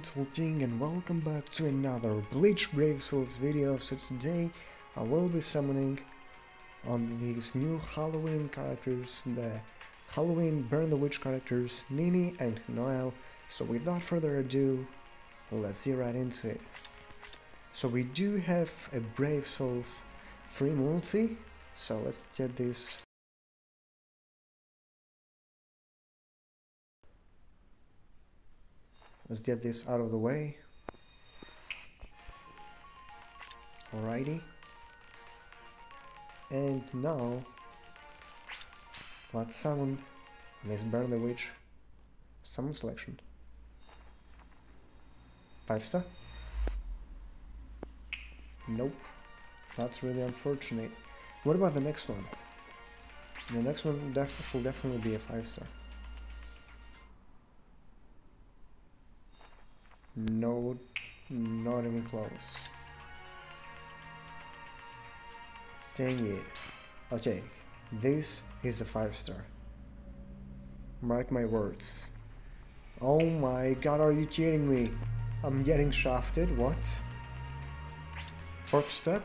Soul King and welcome back to another Bleach Brave Souls video. So today I will be summoning on these new Halloween characters, the Halloween Burn the Witch characters, Ninny and Noel. So without further ado, let's get right into it. So we do have a Brave Souls free multi, so let's get this Let's get this out of the way. Alrighty. And now, let's summon this Burn Witch summon selection. Five star? Nope. That's really unfortunate. What about the next one? The next one def should definitely be a five star. No, not even close. Dang it. Okay, this is a 5 star. Mark my words. Oh my god, are you kidding me? I'm getting shafted, what? Fourth step?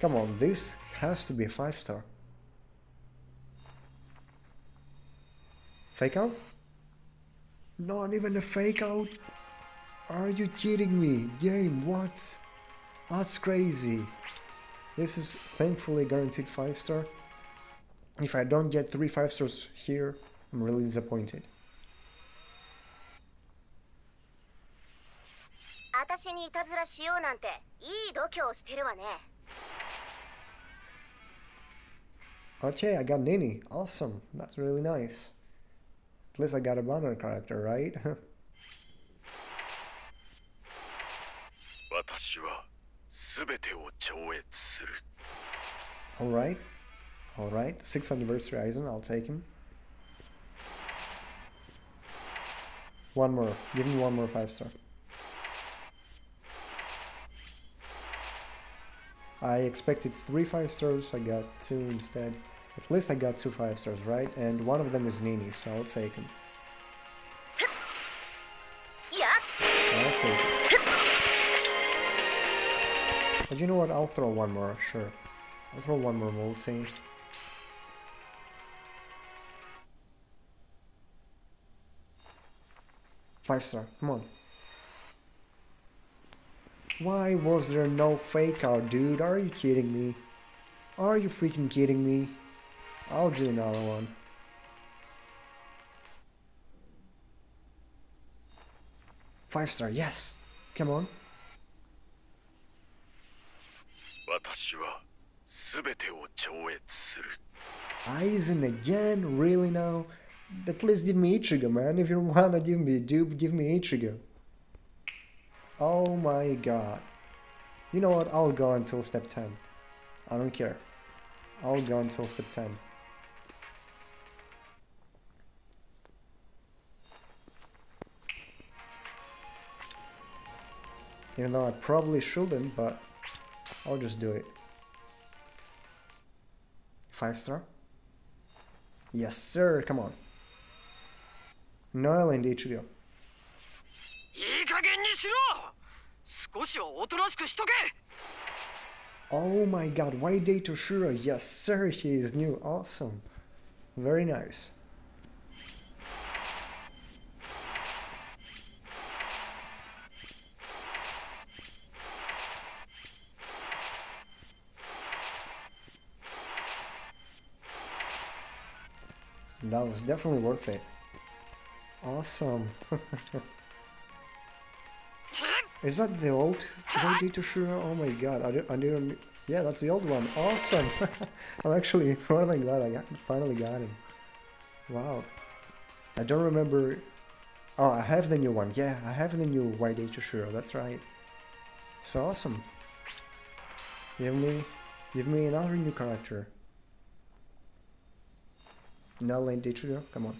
Come on, this has to be a 5 star. Fake out? Not even a fake out? Are you kidding me? Game, what? That's crazy. This is thankfully guaranteed 5 star. If I don't get 3 5 stars here, I'm really disappointed. Okay, I got Ninny. Awesome. That's really nice. At least I got a banner character, right? Alright. Alright. 6th anniversary Aizen, I'll take him. One more. Give me one more 5 star. I expected 3 5 stars, I got 2 instead. At least I got 2 5 stars, right? And one of them is Ninny, so I'll take him. いや I'll take him. But you know what? I'll throw one more, sure. I'll throw one more multi. Five star, come on. Why was there no fake out, dude? Are you kidding me? Are you freaking kidding me? I'll do another one. Five star, yes! Come on. Aizen again? Really now? At least give me Ichigo, man. If you wanna give me a dupe, give me Ichigo. Oh my god. You know what? I'll go until step 10. I don't care. I'll go until step 10. Even though I probably shouldn't, but I'll just do it. Five star? Yes, sir. Come on. Noel and Ichigo. いい加減にしろ少しはおとなしくしとけ Oh my god, White Day Toshiro. Yes, sir. He is new. Awesome. Very nice. That was definitely worth it. Awesome. Is that the old White Day Toshiro? Oh my god, I, don't- I didn't... Yeah, that's the old one. Awesome! I'm actually than glad I got, finally got him. Wow. I don't remember... Oh, I have the new one. Yeah, I have the new White Toshiro. That's right. So awesome. Give me... Give me another new character. No Lane Toshiro? Come on.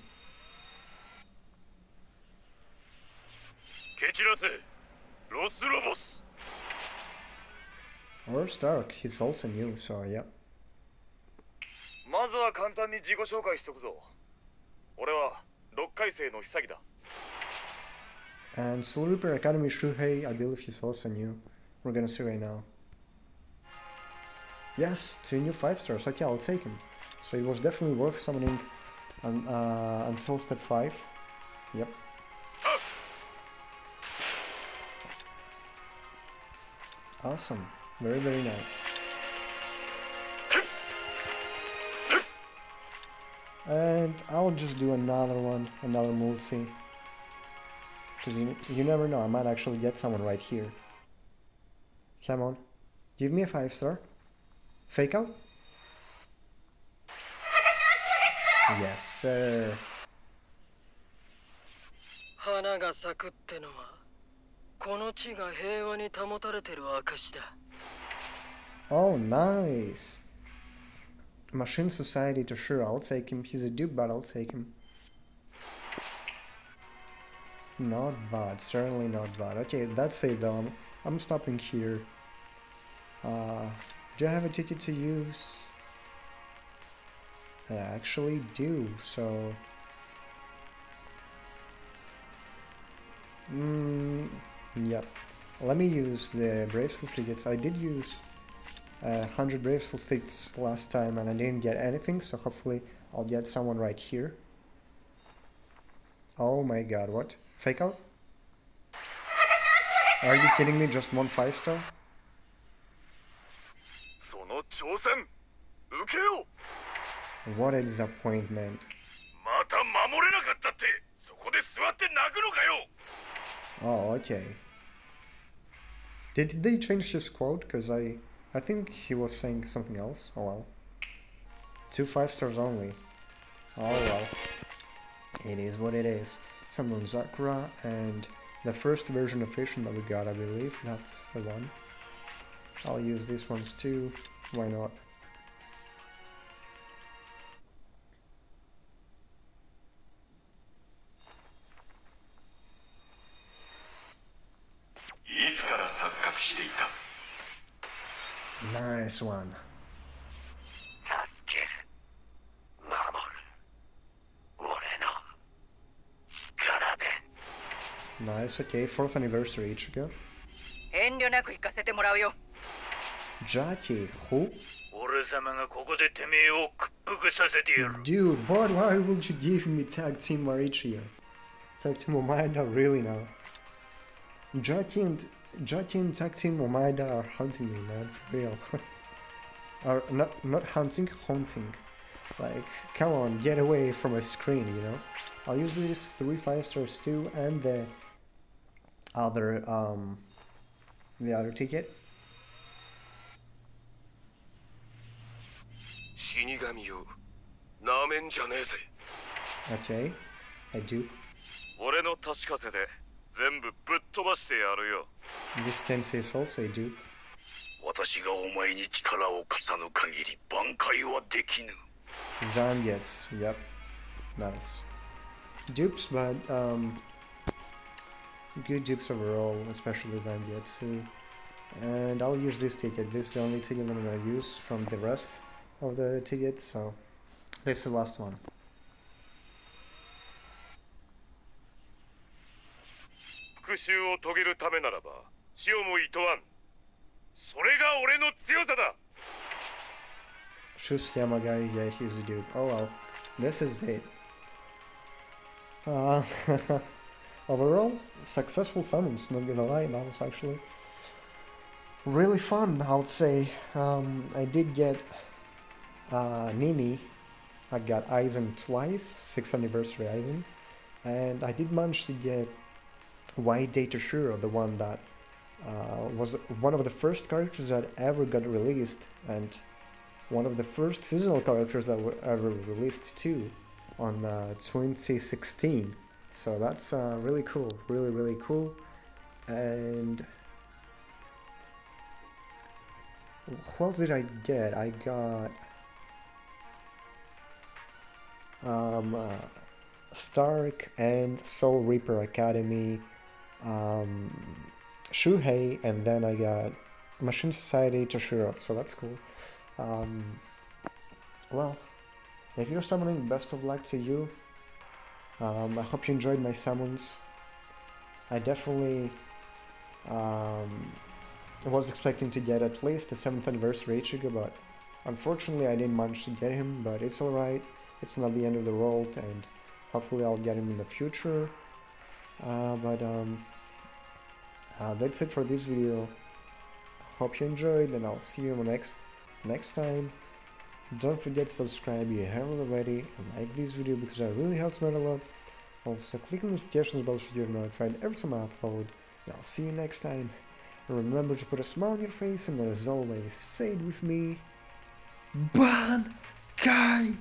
蹴散らせロスロボス Or Stark. He's also new, so yeah. まずは簡単に自己紹介しとくぞ俺は六回生の久木だ And Soul Reaper Academy Shuhei, I believe he's also new. We're gonna see right now. Yes, two new 5 stars. Okay, I'll take him. So it was definitely worth summoning un uh, until step 5. Yep. Awesome. Very, very nice. And I'll just do another one, another multi. Because you, you never know, I might actually get someone right here. Come on. Give me a 5 star. Fake out? Yes, sir. Oh, nice. Machine Society Toshiro, I'll take him. He's a dupe, but I'll take him. Not bad, certainly not bad. Okay, that's it, Dom. I'm stopping here. Uh, do I have a ticket to use? I actually do, so... Mm, yep. Let me use the Brave Souls tickets. I did use uh, 100 Brave Souls tickets last time and I didn't get anything, so hopefully I'll get someone right here. Oh my god, what? Fake out? Are you kidding me? Just one 5 star? その挑戦受けよう what a disappointment. Oh, okay. Did they change this quote? Because I, I think he was saying something else. Oh well. Two five stars only. Oh well. It is what it is. Summon Sakura and the first version of Vision that we got, I believe. That's the one. I'll use these ones too. Why not? Nice one. Nice, okay, 4th anniversary, Ichigo. Jackie, who? Dude, what? Why would you give me tag team Marechiyo? Tag team Omaeda, really now? Jackie and judging tag team Omaeda are hunting me, man, for real. are not not hunting, haunting. Like, come on, get away from my screen, you know? I'll use these three five stars too and the other um the other ticket. Okay, I do. 俺の確かせで全部ぶっ飛ばしてやるよ。Distance is also a dupe. 私がお前に力を貸さぬ限り挽回はできぬ。Zangetsu, yep. Nice. Dupes, but um, good dupes overall, especially Zangetsu. And I'll use this ticket. This is the only ticket I'm gonna use from the rest of the tickets, so this is the last one. 死をも厭わんそれが俺の強さだ Szósty Yamagari Jai's dupe. Oh well, this is it. Uh, overall, successful summons, not gonna lie, that was actually really fun, I would say. Um, I did get uh, Ninny, I got Aizen twice, 6th anniversary Aizen, and I did manage to get White Day Toshiro, the one that uh, was one of the first characters that ever got released, and one of the first seasonal characters that were ever released too on uh, 2016 so that's uh, really cool really really cool. And what else did I get? I got um, uh, Stark and Soul Reaper Academy um, Shuhei and then I got Machine Society Toshiro so that's cool um, well, if you're summoning, best of luck to you. Um, I hope you enjoyed my summons. I definitely um, was expecting to get at least the 7th anniversary Ichigo, but unfortunately I didn't manage to get him, but it's alright. It's not the end of the world, and hopefully I'll get him in the future. Uh, but um, uh, that's it for this video. Hope you enjoyed, and I'll see you next next time. Don't forget to subscribe if you haven't already, and like this video because it really helps me a lot. Also, click on the notifications bell so you're notified every time I upload. And I'll see you next time. And remember to put a smile on your face, and as always, say it with me. Ban Kai!